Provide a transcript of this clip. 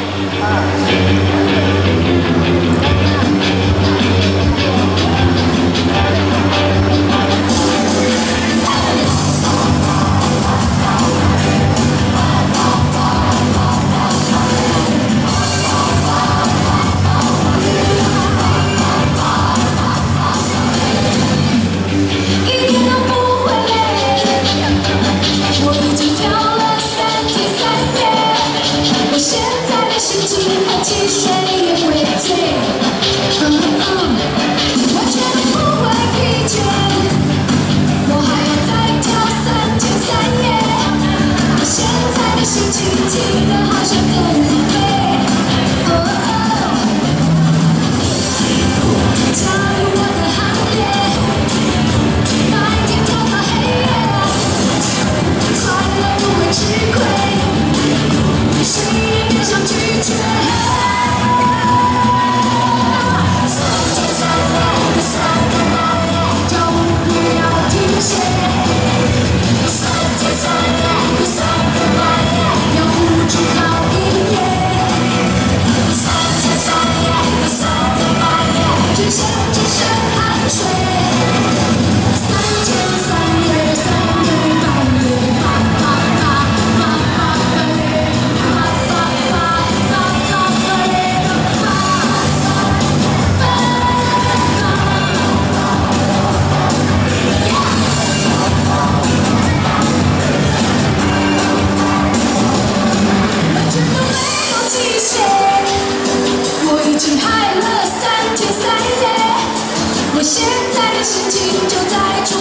Thank you. shedding and 现在的心情就在出